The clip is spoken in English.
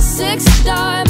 six stars